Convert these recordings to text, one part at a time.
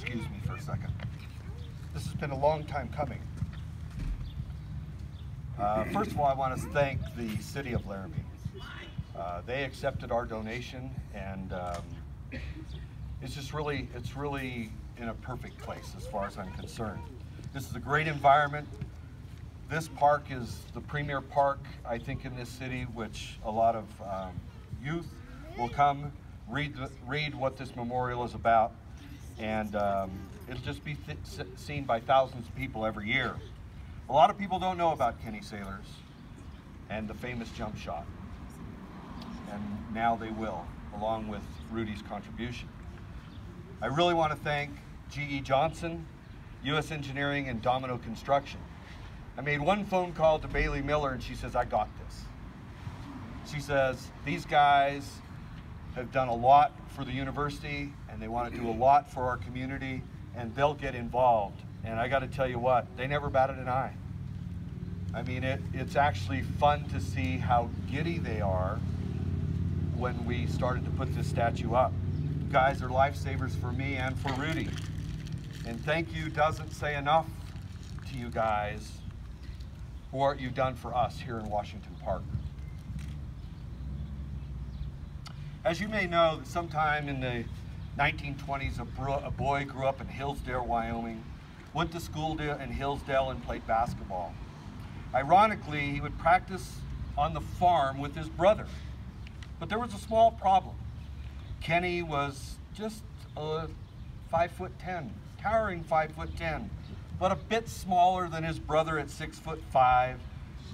excuse me for a second. This has been a long time coming. Uh, first of all, I want to thank the city of Laramie. Uh, they accepted our donation, and um, it's just really, it's really in a perfect place as far as I'm concerned. This is a great environment. This park is the premier park, I think, in this city, which a lot of um, youth will come read the, read what this memorial is about, and um, it'll just be seen by thousands of people every year. A lot of people don't know about Kenny Sailors and the famous jump shot, and now they will, along with Rudy's contribution. I really want to thank G.E. Johnson, U.S. Engineering, and Domino Construction. I made one phone call to Bailey Miller, and she says, I got this. She says, these guys have done a lot for the university, and they want to do a lot for our community, and they'll get involved. And I got to tell you what, they never batted an eye. I mean, it, it's actually fun to see how giddy they are when we started to put this statue up. You guys are lifesavers for me and for Rudy. And thank you doesn't say enough to you guys for what you've done for us here in Washington Park. As you may know, sometime in the 1920s, a, a boy grew up in Hillsdale, Wyoming, went to school in Hillsdale and played basketball. Ironically, he would practice on the farm with his brother. But there was a small problem. Kenny was just a five foot ten, towering five foot ten, but a bit smaller than his brother at six foot five.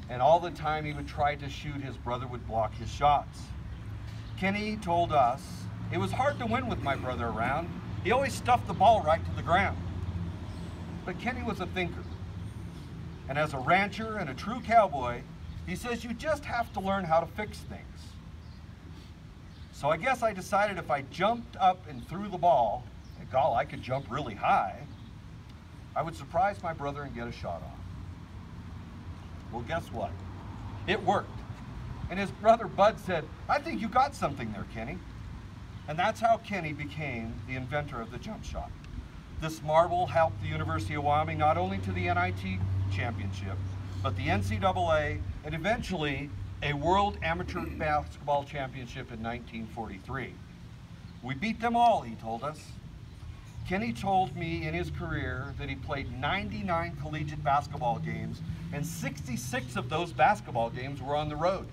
And all the time he would try to shoot, his brother would block his shots. Kenny told us, it was hard to win with my brother around. He always stuffed the ball right to the ground. But Kenny was a thinker. And as a rancher and a true cowboy, he says you just have to learn how to fix things. So I guess I decided if I jumped up and threw the ball, and I could jump really high, I would surprise my brother and get a shot off. Well, guess what? It worked. And his brother Bud said, I think you got something there, Kenny. And that's how Kenny became the inventor of the jump shot. This marble helped the University of Wyoming not only to the NIT championship, but the NCAA, and eventually a World Amateur Basketball Championship in 1943. We beat them all, he told us. Kenny told me in his career that he played 99 collegiate basketball games, and 66 of those basketball games were on the road.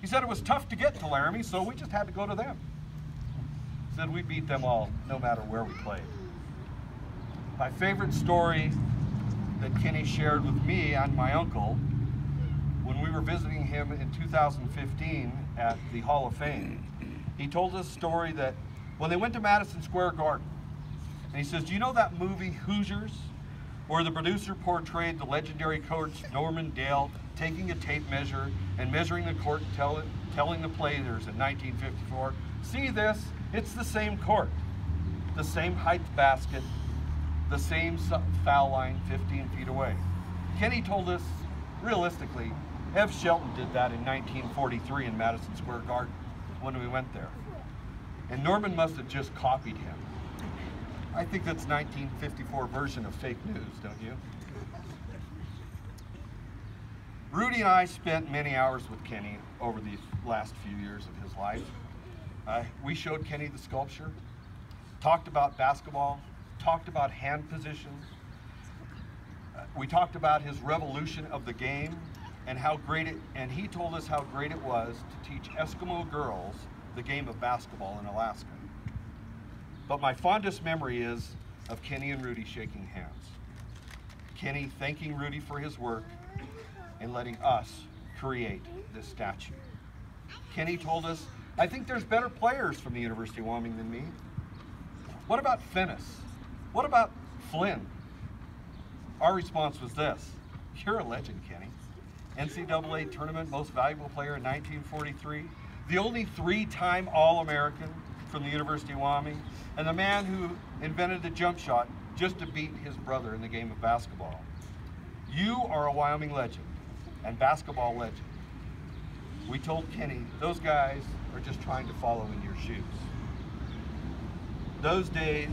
He said it was tough to get to Laramie, so we just had to go to them. He said we beat them all, no matter where we played. My favorite story that Kenny shared with me and my uncle when we were visiting him in 2015 at the Hall of Fame. He told us a story that when they went to Madison Square Garden, and he says, do you know that movie Hoosiers? Where the producer portrayed the legendary coach Norman Dale taking a tape measure and measuring the court and tell, telling the players in 1954, see this, it's the same court, the same height basket, the same foul line 15 feet away. Kenny told us, realistically, Ev Shelton did that in 1943 in Madison Square Garden when we went there. And Norman must have just copied him. I think that's 1954 version of fake news, don't you? Rudy and I spent many hours with Kenny over these last few years of his life. Uh, we showed Kenny the sculpture, talked about basketball, talked about hand positions. Uh, we talked about his revolution of the game and how great it, and he told us how great it was to teach Eskimo girls the game of basketball in Alaska. But my fondest memory is of Kenny and Rudy shaking hands. Kenny thanking Rudy for his work and letting us create this statue. Kenny told us, I think there's better players from the University of Wyoming than me. What about Fennis? What about Flynn? Our response was this, you're a legend, Kenny. NCAA tournament most valuable player in 1943, the only three-time All-American from the University of Wyoming, and the man who invented the jump shot just to beat his brother in the game of basketball. You are a Wyoming legend and basketball legend. We told Kenny, those guys are just trying to follow in your shoes. Those days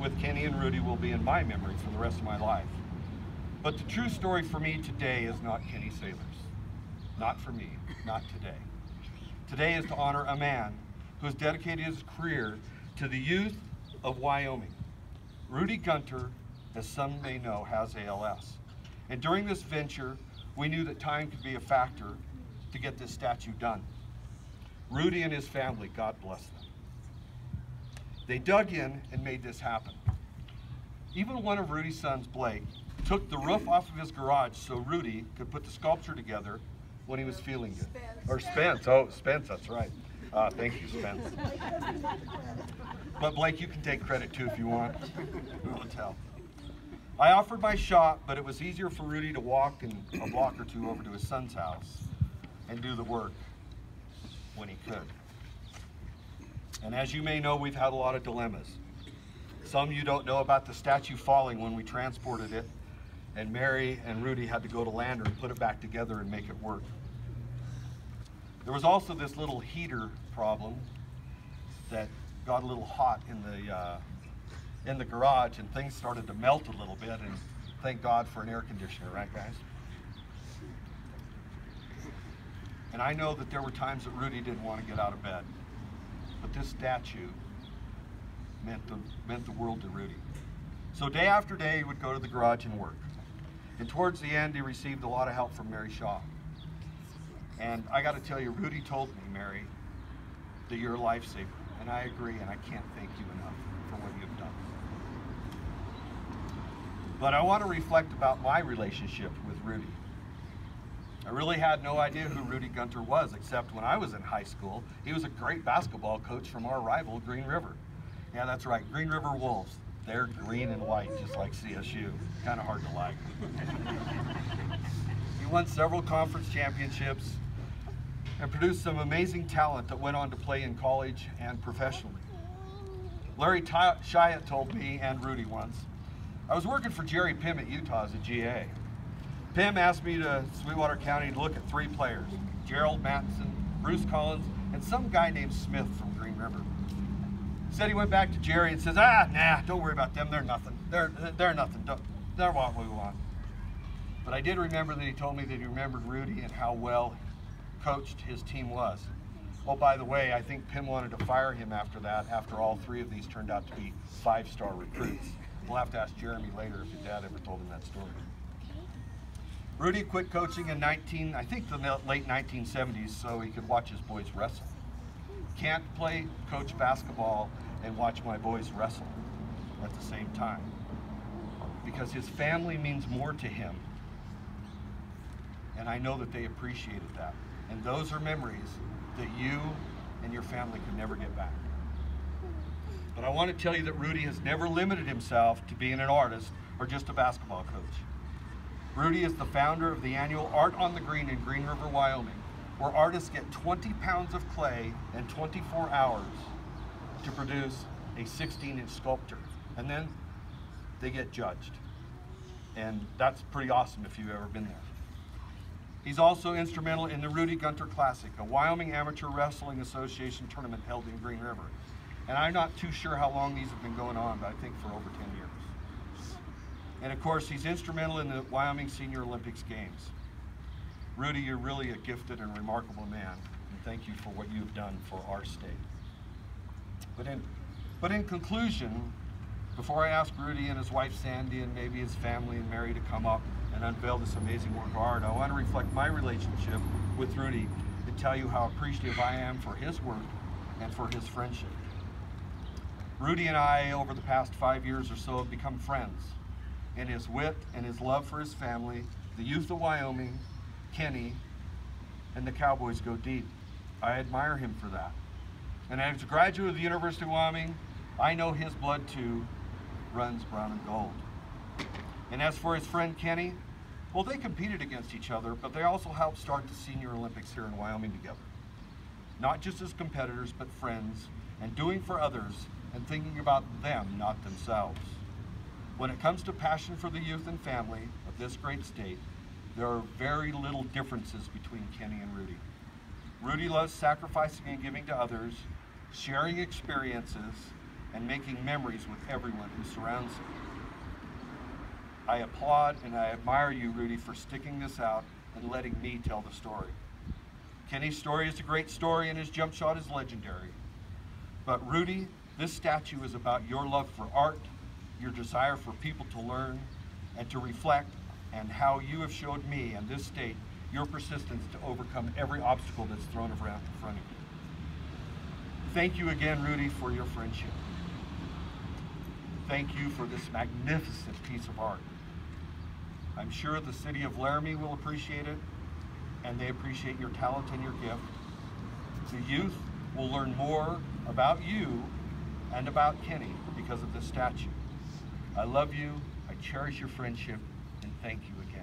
with Kenny and Rudy will be in my memory for the rest of my life. But the true story for me today is not Kenny Sailors. Not for me, not today. Today is to honor a man who has dedicated his career to the youth of Wyoming. Rudy Gunter, as some may know, has ALS. And during this venture, we knew that time could be a factor to get this statue done. Rudy and his family, God bless them. They dug in and made this happen. Even one of Rudy's sons, Blake, took the roof off of his garage so Rudy could put the sculpture together when he was feeling good. Or Spence, oh, Spence, that's right. Uh, thank you, Spence. But Blake, you can take credit too if you want. We'll tell. I offered my shop, but it was easier for Rudy to walk in a block or two over to his son's house and do the work when he could. And as you may know, we've had a lot of dilemmas. Some you don't know about the statue falling when we transported it, and Mary and Rudy had to go to Lander and put it back together and make it work. There was also this little heater problem that got a little hot in the uh, in the garage, and things started to melt a little bit. And thank God for an air conditioner, right, guys? And I know that there were times that Rudy didn't want to get out of bed, but this statue meant the meant the world to Rudy. So day after day, he would go to the garage and work. And towards the end, he received a lot of help from Mary Shaw. And I got to tell you, Rudy told me, Mary, that you're a lifesaver. And I agree, and I can't thank you enough for what you've done. But I want to reflect about my relationship with Rudy. I really had no idea who Rudy Gunter was, except when I was in high school, he was a great basketball coach from our rival, Green River. Yeah, that's right, Green River Wolves. They're green and white, just like CSU. Kind of hard to like. he won several conference championships and produced some amazing talent that went on to play in college and professionally. Larry Shyatt told me and Rudy once, I was working for Jerry Pimm at Utah as a GA. Pimm asked me to Sweetwater County to look at three players, Gerald Matson, Bruce Collins, and some guy named Smith from Green River. Said he went back to Jerry and says, ah, nah, don't worry about them. They're nothing. They're, they're nothing. Don't, they're what we want. But I did remember that he told me that he remembered Rudy and how well coached his team was. Oh, by the way, I think Pimm wanted to fire him after that, after all three of these turned out to be five-star recruits. We'll have to ask Jeremy later if his dad ever told him that story. Rudy quit coaching in 19, I think the late 1970s so he could watch his boys wrestle. Can't play coach basketball and watch my boys wrestle at the same time because his family means more to him and I know that they appreciated that. And those are memories that you and your family could never get back. But I want to tell you that Rudy has never limited himself to being an artist or just a basketball coach. Rudy is the founder of the annual Art on the Green in Green River, Wyoming, where artists get 20 pounds of clay and 24 hours to produce a 16-inch sculpture. And then they get judged. And that's pretty awesome if you've ever been there. He's also instrumental in the Rudy Gunter Classic, a Wyoming Amateur Wrestling Association tournament held in Green River. And I'm not too sure how long these have been going on, but I think for over 10 years. And of course, he's instrumental in the Wyoming Senior Olympics Games. Rudy, you're really a gifted and remarkable man, and thank you for what you've done for our state. But in, but in conclusion, before I ask Rudy and his wife Sandy and maybe his family and Mary to come up, and unveil this amazing work of art, I want to reflect my relationship with Rudy and tell you how appreciative I am for his work and for his friendship. Rudy and I, over the past five years or so, have become friends. And his wit and his love for his family, the youth of Wyoming, Kenny, and the Cowboys go deep. I admire him for that. And as a graduate of the University of Wyoming, I know his blood too runs brown and gold. And as for his friend Kenny, well, they competed against each other, but they also helped start the Senior Olympics here in Wyoming together. Not just as competitors, but friends, and doing for others and thinking about them, not themselves. When it comes to passion for the youth and family of this great state, there are very little differences between Kenny and Rudy. Rudy loves sacrificing and giving to others, sharing experiences, and making memories with everyone who surrounds him. I applaud and I admire you, Rudy, for sticking this out and letting me tell the story. Kenny's story is a great story and his jump shot is legendary. But Rudy, this statue is about your love for art, your desire for people to learn and to reflect, and how you have showed me and this state your persistence to overcome every obstacle that's thrown around in front of you. Thank you again, Rudy, for your friendship. Thank you for this magnificent piece of art. I'm sure the city of Laramie will appreciate it, and they appreciate your talent and your gift. The youth will learn more about you and about Kenny because of this statue. I love you, I cherish your friendship, and thank you again.